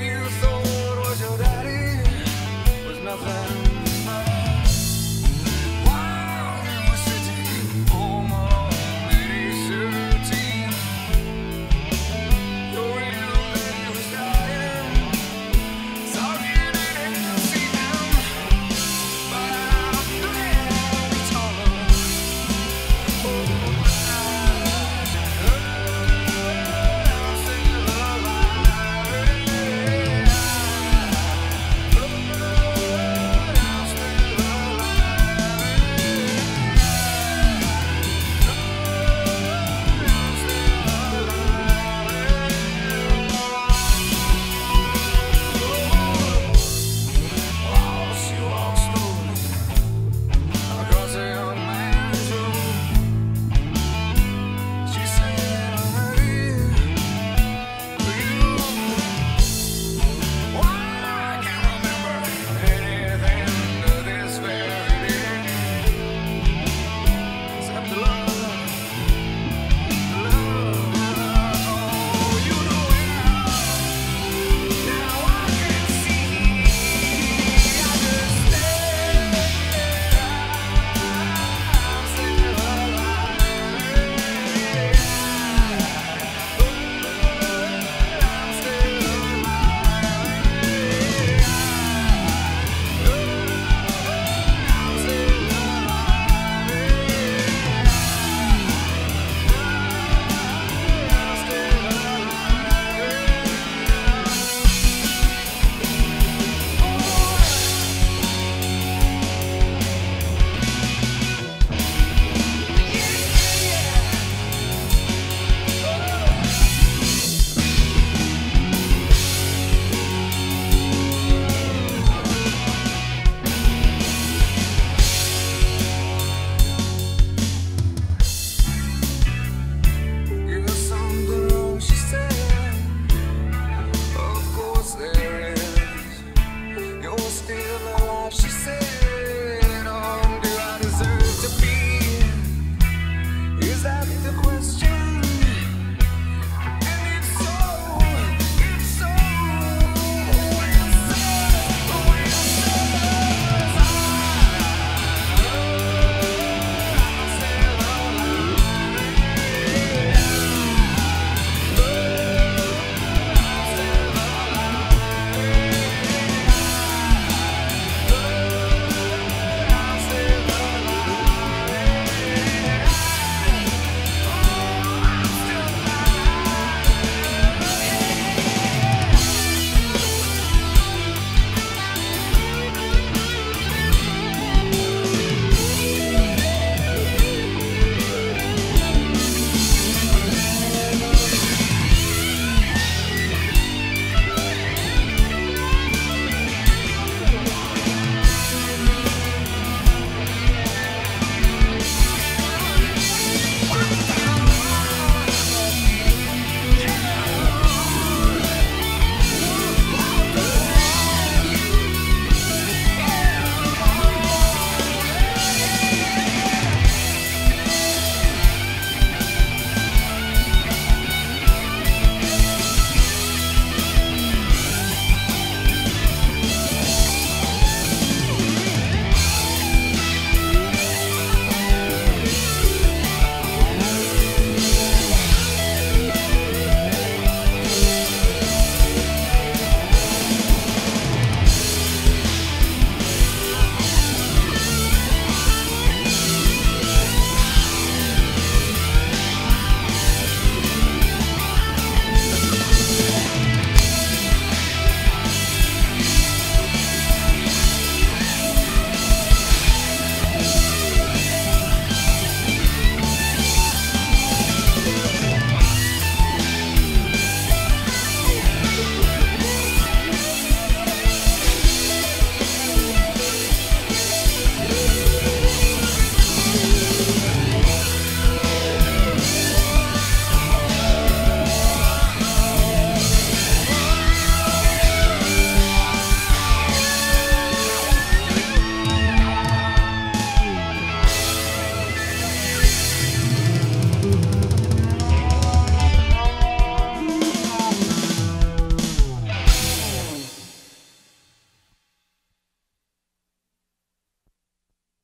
you thought was your daddy was nothing.